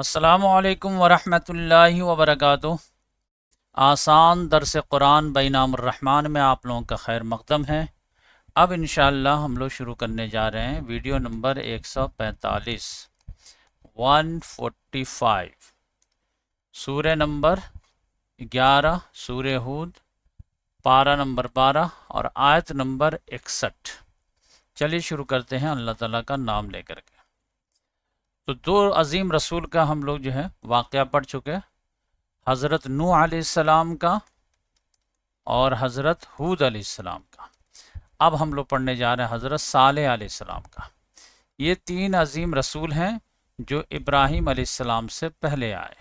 असलकम वरहमतुल्लाहि वबरकatuh आसान दरस कुरान बैनामरहमान में आप लोगों का खैर मकदम है। अब इन हम लोग शुरू करने जा रहे हैं वीडियो नंबर 145 145 सूर्य नंबर 11 सूर्य हूद, पारा नंबर 12 और आयत नंबर इकसठ। चलिए शुरू करते हैं, अल्लाह ताला का नाम लेकर के। तो दो अजीम रसूल का हम लोग जो है वाक़ पढ़ चुके हज़रत नू आसमाम का और हज़रत हूद आसमाम का। अब हम लोग पढ़ने जा रहे हैं हज़रत साल आसमाम का। ये तीन अजीम रसूल हैं जो इब्राहिम आसमाम से पहले आए।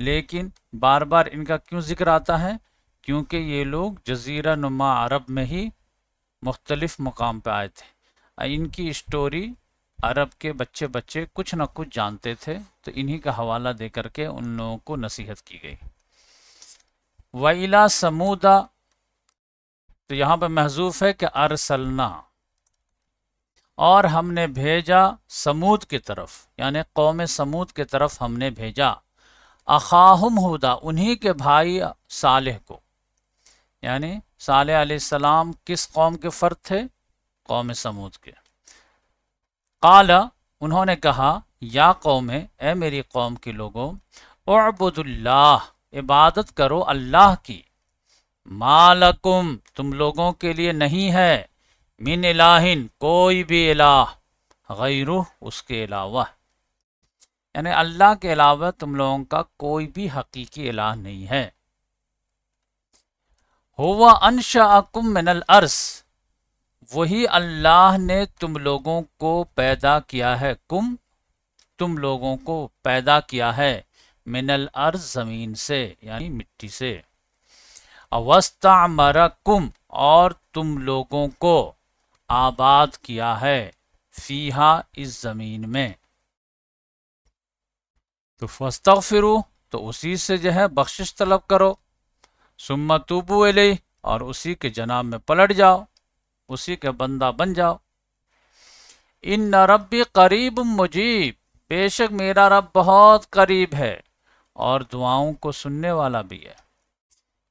लेकिन बार बार इनका क्यों ज़िक्र आता है? क्योंकि ये लोग जजीरा नुमा अरब में ही मुख्तलफ़ मुकाम पर आए थे। इनकी स्टोरी अरब के बच्चे बच्चे कुछ ना कुछ जानते थे तो इन्हीं का हवाला दे करके उन लोगों को नसीहत की गई। वईला समूदा तो यहाँ पर महजूफ है कि अरसलना, और हमने भेजा समूद की तरफ़, यानी कौम समूद की तरफ़ हमने भेजा अखाहुम हुदा, उन्हीं के भाई सालेह को। यानी साल सलाम किस कौम के फ़र्द थे? कौम समूद के। काला, उन्होंने कहा, या कौम है ए मेरी कौम के लोगों अबुदुल्लाह इबादत करो अल्लाह की। मालकुम तुम लोगों के लिए नहीं है। मिन इलाहिन, कोई भी इलाह गैरू उसके अलावा। यानी अल्लाह के अलावा तुम लोगों का कोई भी हकीकी इलाह नहीं है। हुआ अनशा मिनल अर्स वही अल्लाह ने तुम लोगों को पैदा किया है। कुम, तुम लोगों को पैदा किया है मिनल अर्ज़, ज़मीन से, यानी मिट्टी से। अवस्था कुम और तुम लोगों को आबाद किया है फीहा इस ज़मीन में। तो फस्तक फिर तो उसी से जो है बख्शिश तलब करो। सुम्मा तुबू और उसी के जनाब में पलट जाओ। उसी के बंदा बन जाओ। इन न रबी करीब मुजीब, बेशक मेरा रब बहुत करीब है, और दुआओं को सुनने वाला भी है।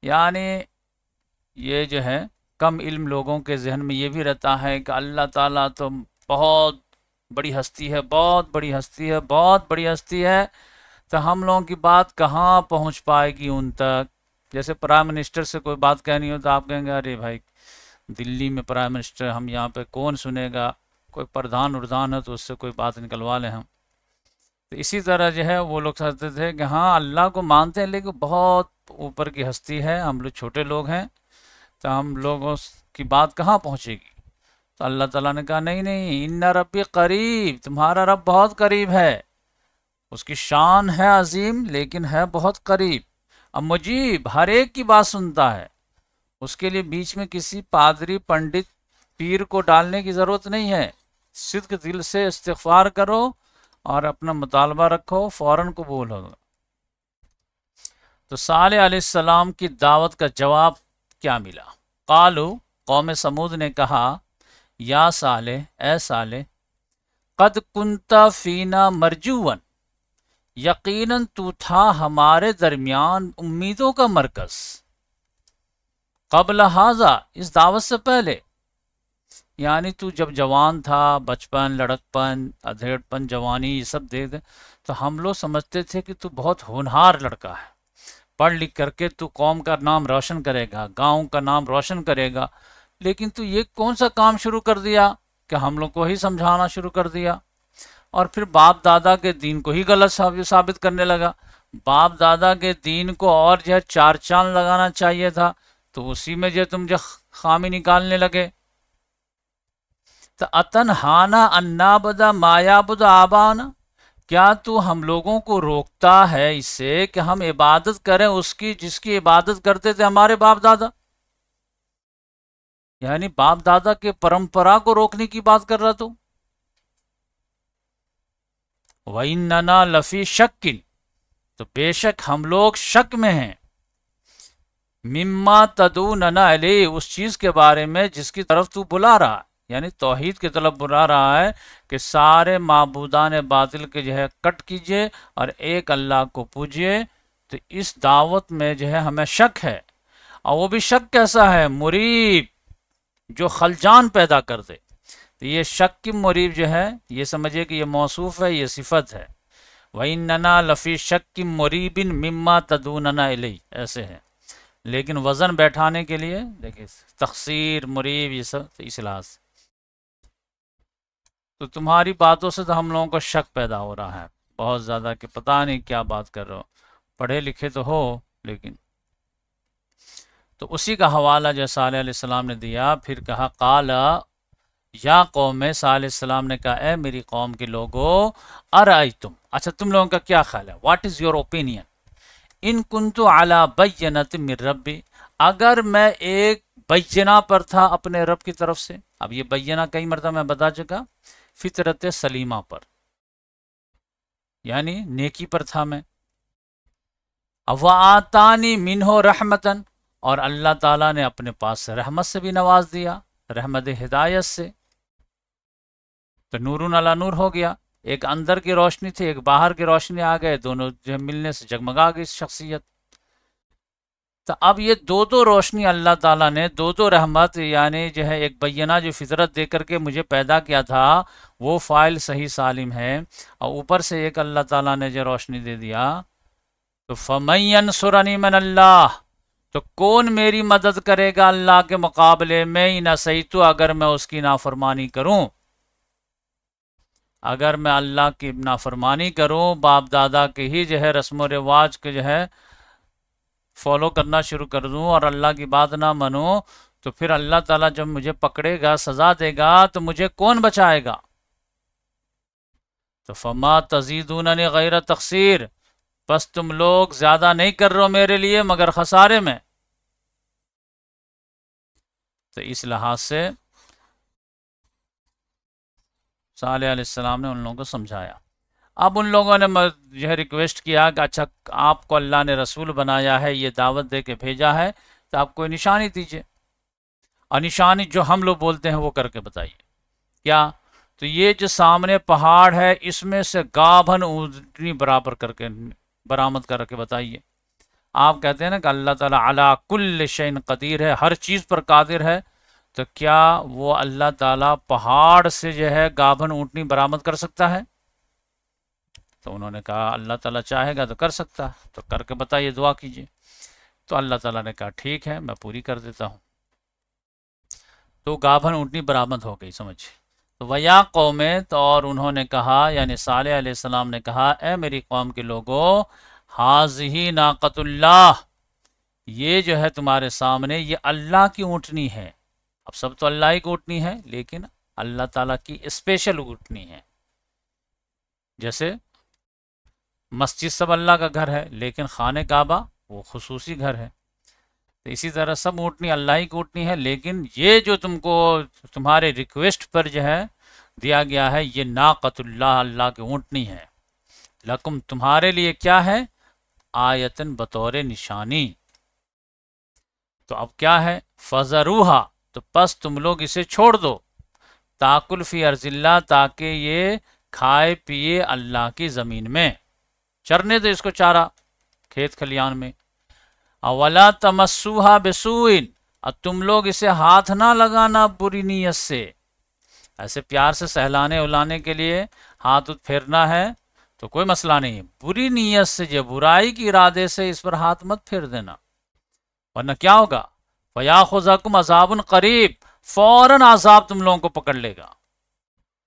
यानी ये जो है, कम इल्म लोगों के जहन में ये भी रहता है कि अल्लाह ताला तो बहुत बड़ी हस्ती है, बहुत बड़ी हस्ती है, बहुत बड़ी हस्ती है तो हम लोगों की बात कहाँ पहुँच पाएगी उन तक? जैसे प्राइम मिनिस्टर से कोई बात कहनी हो तो आप कहेंगे, अरे भाई दिल्ली में प्राइम मिनिस्टर हम यहाँ पे कौन सुनेगा? कोई प्रधान उर्धान है तो उससे कोई बात निकलवा लें हम। तो इसी तरह जो है वो लोग सोचते थे कि हाँ अल्लाह को मानते हैं, लेकिन बहुत ऊपर की हस्ती है, हम लोग छोटे लोग हैं तो हम लोगों की बात कहाँ पहुँचेगी? तो अल्लाह ताला ने कहा, नहीं नहीं इन रबी करीब, तुम्हारा रब बहुत करीब है। उसकी शान है अजीम, लेकिन है बहुत करीब। अब मुजीब, हर एक की बात सुनता है। उसके लिए बीच में किसी पादरी पंडित पीर को डालने की ज़रूरत नहीं है। सिद्ध दिल से इस्तफार करो और अपना मुतालबा रखो, फ़ौरन कबूल होगा तो साल सलाम की दावत का जवाब क्या मिला? कालू, कौम समूद ने कहा, या साले ए साले, कद कुंता फीना मरजूवन, यकीनन तू था हमारे दरमियान उम्मीदों का मरकज़। कबल हाजा, इस दावत से पहले। यानी तू जब जवान था, बचपन, लड़कपन, अधेड़पन, जवानी, ये सब दे दे तो हम लोग समझते थे कि तू बहुत होनहार लड़का है। पढ़ लिख करके तू कौम का नाम रोशन करेगा, गाँव का नाम रोशन करेगा, लेकिन तू ये कौन सा काम शुरू कर दिया कि हम लोग को ही समझाना शुरू कर दिया? और फिर बाप दादा के दीन को ही गलत साबित करने लगा। बाप दादा के दीन को और जो है चार चाँद लगाना चाहिए था तो उसी में जो तुम जो खामी निकालने लगे। तो अतन हाना अन्नाबदा मायाबदा आबाना। क्या तू हम लोगों को रोकता है इससे कि हम इबादत करें उसकी जिसकी इबादत करते थे हमारे बाप दादा? यानी बाप दादा के परंपरा को रोकने की बात कर रहा तू? वही नना लफी शक्किन। तो बेशक हम लोग शक में हैं। मिम्मा तदू नना अले, उस चीज़ के बारे में जिसकी तरफ़ तू बुला रहा है। यानी तोहहीद की तरफ़ बुला रहा है कि सारे मबूदान बातिल के जो है कट कीजिए और एक अल्लाह को पूजिए तो इस दावत में जो है हमें शक है। और वो भी शक कैसा है? मुरीब, जो खलजान पैदा कर दे। तो ये शक की मुरीब जो है, ये समझिए कि ये मौसूफ है, ये सिफत है। वही नना लफ़ी शक की मुरीबिन मिम्मा तदूनना इली ऐसे है। लेकिन वज़न बैठाने के लिए, देखिए, तकसीर, मुरीब, ये सब तो इस लिहाज तो तुम्हारी बातों से तो हम लोगों को शक पैदा हो रहा है। बहुत ज़्यादा कि पता नहीं क्या बात कर रहे हो। पढ़े लिखे तो हो, लेकिन। तो उसी का हवाला जो सलाम ने दिया, फिर कहा, काला, या कौम सालम ने कहा, ए मेरी कौम के लोगों अर तुम अच्छा तुम लोगों का क्या ख्याल है? व्हाट इज़ योर ओपिनियन इन कुन तो आला बैनत मिर रबी अगर मैं एक बैना पर था अपने रब की तरफ़ से, अब ये बैना कई मरतबा मैं बता चुका, फितरत सलीमा पर। यानी नेकी पर था मैं। अब आतानी मिनहो रहमतन, और अल्लाह ताला ने अपने पास रहमत से भी नवाज़ दिया रहमत हिदायत से। तो नूरून अला नूर हो गया। एक अंदर की रोशनी थी, एक बाहर की रोशनी आ गए दोनों जो मिलने से जगमगा गई शख्सियत। तो अब ये दो दो रोशनी अल्लाह ताला ने, दो दो रहमत, यानी जो है एक बैना जो फितरत दे करके मुझे पैदा किया था, वो फ़ाइल सही सालिम है, और ऊपर से एक अल्लाह ताला ने जो रोशनी दे दिया तो फ़मैन सुरनी मन अल्लाह तो कौन मेरी मदद करेगा अल्लाह के मुकाबले? में ही ना सही तो अगर मैं उसकी नाफरमानी करूँ। अगर मैं अल्लाह की नाफरमानी करूँ बाप दादा के ही जो है रस्म व रिवाज के जो है फॉलो करना शुरू कर दूँ और अल्लाह की बात ना मानूं तो फिर अल्लाह ताला जब मुझे पकड़ेगा, सजा देगा तो मुझे कौन बचाएगा? तो फमा तजीदून गैर तकसीर बस तुम लोग ज़्यादा नहीं कर रहे हो मेरे लिए, मगर खसारे में। तो इस लिहाज से साल ने उन लोगों को समझाया। अब उन लोगों ने यह रिक्वेस्ट किया कि अच्छा आपको अल्लाह ने रसूल बनाया है, ये दावत दे के भेजा है तो आप कोई निशानी दीजिए। और निशानी जो हम लोग बोलते हैं वो करके बताइए। क्या? तो ये जो सामने पहाड़ है, इसमें से गाभन ऊँटनी बराबर करके, बरामद करके बताइए। आप कहते हैं ना कि अल्लाह ताला अला कुल्ल शैन कदीर है, हर चीज़ पर कादिर है तो क्या वो अल्लाह ताला पहाड़ से जो है गाभन ऊँटनी बरामद कर सकता है? तो उन्होंने कहा, अल्लाह ताला चाहेगा तो कर सकता है तो करके बताइए, दुआ कीजिए। तो अल्लाह ताला ने कहा, ठीक है, मैं पूरी कर देता हूँ। तो गाभन ऊँटनी बरामद हो गई, समझिए। तो वया कौमें तो और उन्होंने कहा, यानी साल सलाम ने कहा, ए मेरी कौम के लोगों हाज ही नाकतुल्ला ये जो है तुम्हारे सामने, ये अल्लाह की ऊँटनी है। अब सब तो अल्लाह की ऊँटनी है, लेकिन अल्लाह ताला की स्पेशल ऊँटनी है। जैसे मस्जिद सब अल्लाह का घर है, लेकिन खान काबा वो खसूसी घर है। तो इसी तरह सब ऊँटनी अल्लाह ही की है, लेकिन ये जो तुमको, तुम्हारे रिक्वेस्ट पर जो है, दिया गया है, ये नाकतुल्लाह अल्लाह की ऊँटनी है। लकुम, तुम्हारे लिए क्या है? आयतन बतौर निशानी। तो अब क्या है? फजरूहा। तो बस तुम लोग इसे छोड़ दो। ताकुल फ़ी अर्जिल्ला, ताकि ये खाए, पिए अल्लाह की ज़मीन में। चरने दो इसको चारा, खेत खलियान में। अवला तमस्सूहा बेसूइन और तुम लोग इसे हाथ ना लगाना बुरी नीयत से। ऐसे प्यार से सहलाने उलाने के लिए हाथ उत फेरना है तो कोई मसला नहीं। बुरी नीयत से जो बुराई की इरादे से इस पर हाथ मत फेर देना, वरना क्या होगा? फया खुजाकुम अजाबन करीब, फ़ौरन आजाब तुम लोगों को पकड़ लेगा।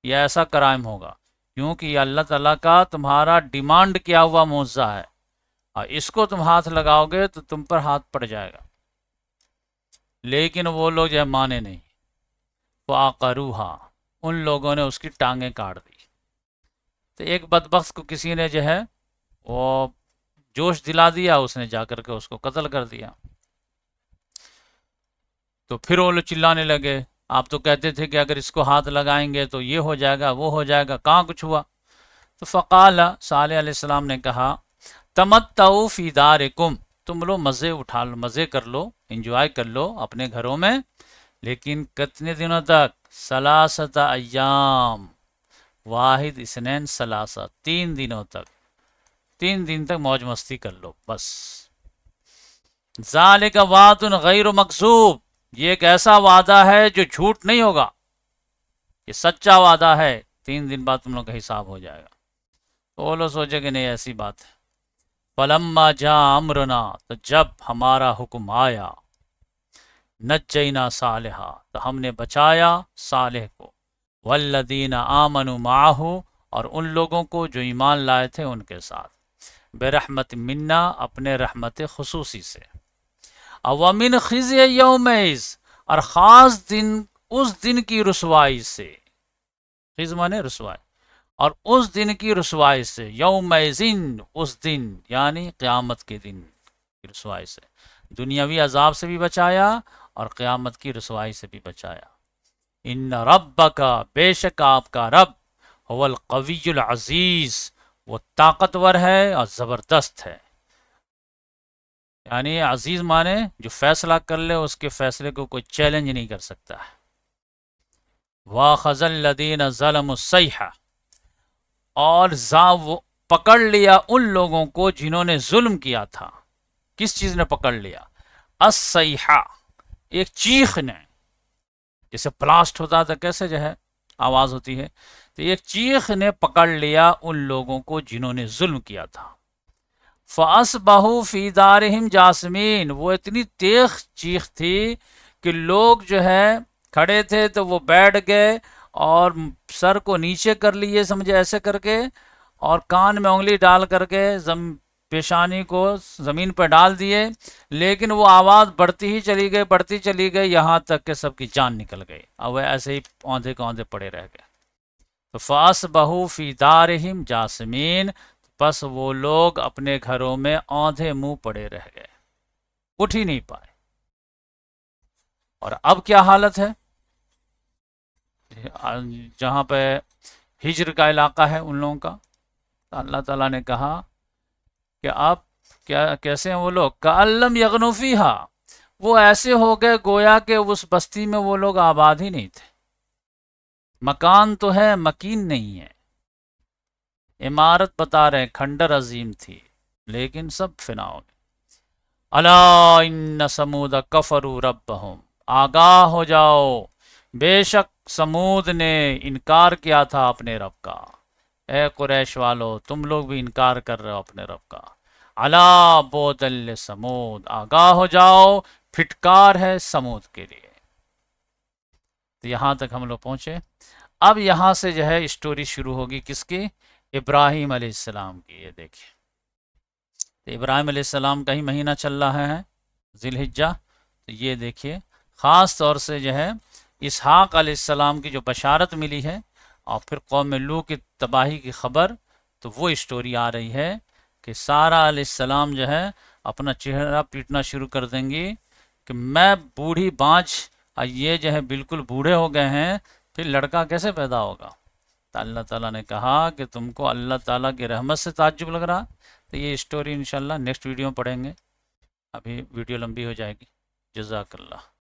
यह ऐसा क्राइम होगा, क्योंकि यह अल्लाह ताला का तुम्हारा डिमांड किया हुआ मुआवजा है। और इसको तुम हाथ लगाओगे तो तुम पर हाथ पड़ जाएगा। लेकिन वो लोग जो है माने नहीं। वो आकरूहा उन लोगों ने उसकी टांगें काट दी। तो एक बदबख्श को किसी ने जो है, वो जोश दिला दिया, उसने जाकर के उसको कत्ल कर दिया। तो फिर वो लोग चिल्लाने लगे। आप तो कहते थे कि अगर इसको हाथ लगाएँगे तो ये हो जाएगा, वो हो जाएगा, कहाँ कुछ हुआ? तो फ़काल साल ने कहा तमत फ़ीदार तुम लोग मज़े उठा लो, मज़े कर लो इंजॉय कर लो अपने घरों में, लेकिन कितने दिनों तक? सलासत अयाम वाहिद इसनैन सलासा, तीन दिनों तक। तीन दिन तक मौज मस्ती कर लो, बस। जाले का वादन गैर मकसूब। ये एक ऐसा वादा है जो झूठ नहीं होगा। ये सच्चा वादा है। तीन दिन बाद तुम लोग का हिसाब हो जाएगा। तो वो लोग सोचे कि नहीं, ऐसी बात है। पलम्मा जा अमरना तो जब हमारा हुक्म आया नजैना सालहा तो हमने बचाया सालेह को। वल्लदीन आमनु माहू, और उन लोगों को जो ईमान लाए थे उनके साथ। बेरहमत मिन्ना, अपने रहमत खसूसी से। अवमिन खिज यौमेज़ और ख़ास दिन, उस दिन की रसवाई से। खिज माने रसवाई। और उस दिन की रसवाई से यौमिन उस दिन, यानी क़यामत के दिन की रसवाई से। दुनियावी अजाब से भी बचाया, और क़्यामत की रसवाई से भी बचाया। इन रब का बेशक आपका रब हवल कवील अज़ीज़, वो ताकतवर है और ज़बरदस्त है। यानी अज़ीज़ माने, जो फैसला कर ले, उसके फैसले को कोई चैलेंज नहीं कर सकता। वाह खजल लदीन ज़लम सैहा। और जा पकड़ लिया उन लोगों को जिन्होंने जुल्म किया था। किस चीज़ ने पकड़ लिया? असहा एक चीख ने। जैसे ब्लास्ट होता था, कैसे जो है? आवाज़ होती है। तो एक चीख ने पकड़ लिया उन लोगों को जिन्होंने जुल्म किया था। फ़ास बहु फ़ीदारहिम जासमीन वो इतनी तेज चीख थी कि लोग जो है खड़े थे तो वो बैठ गए और सर को नीचे कर लिए समझे ऐसे करके और कान में उंगली डाल करके जम पेशानी को ज़मीन पर डाल दिए लेकिन वो आवाज़ बढ़ती ही चली गई बढ़ती चली गई यहाँ तक कि सबकी जान निकल गई अब वह ऐसे ही औंधे कौंधे पड़े रह गए तो फास बहु फ़ी जासमीन बस वो लोग अपने घरों में औंधे मुँह पड़े रह गए। उठ ही नहीं पाए। और अब क्या हालत है? जहाँ पे हिजर का इलाका है उन लोगों का। अल्लाह ताला ने कहा कि आप क्या, कैसे हैं वो लोग? कालम यगनूफी हा वो ऐसे हो गए गोया के उस बस्ती में वो लोग आबाद ही नहीं थे। मकान तो है, मकीन नहीं है। इमारत बता रहे खंडर अजीम थी, लेकिन सब फिना हो अला इन समूद कफरू रब आगाह हो जाओ। बेशक समूद ने इनकार किया था अपने रब का। ए कुरैश वालो, तुम लोग भी इनकार कर रहे हो अपने रब का। अला बोदल समूद, आगाह हो जाओ, फिटकार है समूद के लिए। तो यहाँ तक हम लोग पहुँचे। अब यहाँ से जो है स्टोरी शुरू होगी किसकी? इब्राहिम अलैहिस्सलाम की, ये देखिए। तो इब्राहिम अलैहिस्सलाम का ही महीना चल रहा है जिलहिज्जा। तो ये देखिए, ख़ास तौर से जो है, इसहाक अलैहिस्सलाम की जो बशारत मिली है और फिर कौम लू की तबाही की ख़बर तो वो स्टोरी आ रही है कि सारा अलैहिस्सलाम जो है, अपना चेहरा पीटना शुरू कर देंगी कि मैं बूढ़ी बाँझ, और ये जो है बिल्कुल बूढ़े हो गए हैं, फिर लड़का कैसे पैदा होगा? तो अल्लाह ताला ने कहा कि तुमको अल्लाह ताला की रहमत से ताज्जुब लग रहा। तो ये स्टोरी इंशाल्लाह नेक्स्ट वीडियो में पढ़ेंगे। अभी वीडियो लंबी हो जाएगी। जजाकल्ला